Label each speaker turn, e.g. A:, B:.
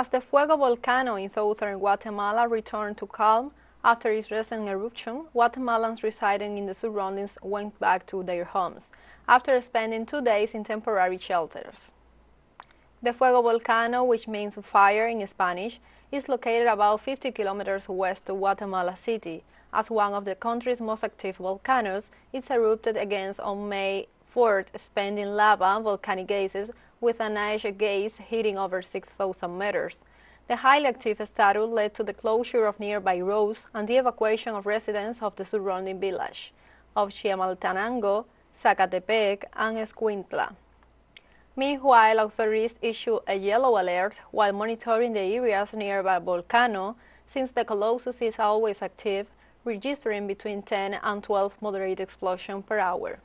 A: As the Fuego volcano in southern Guatemala returned to calm after its recent eruption, Guatemalans residing in the surroundings went back to their homes after spending two days in temporary shelters. The Fuego volcano, which means fire in Spanish, is located about 50 kilometers west of Guatemala City. As one of the country's most active volcanoes, it erupted against on May 4th, spending lava, and volcanic gases, with an ash gaze hitting over 6,000 meters. The highly active status led to the closure of nearby roads and the evacuation of residents of the surrounding village of Chimaltenango, Zacatepec, and Escuintla. Meanwhile, authorities issued a yellow alert while monitoring the areas nearby Volcano since the colossus is always active, registering between 10 and 12 moderate explosions per hour.